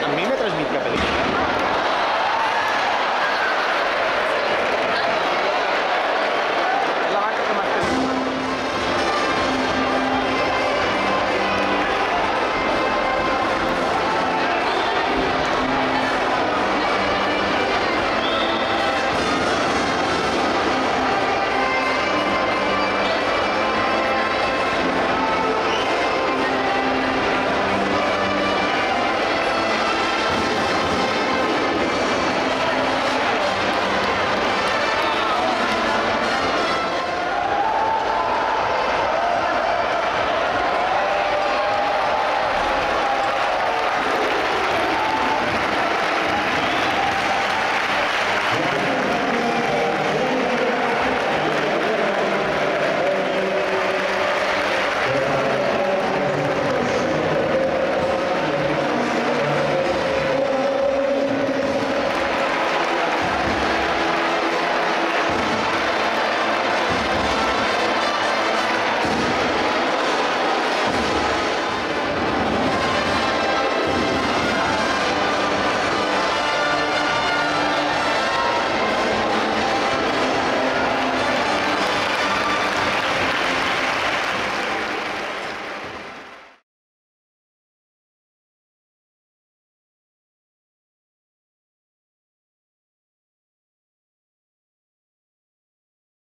a mí me